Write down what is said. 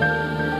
Música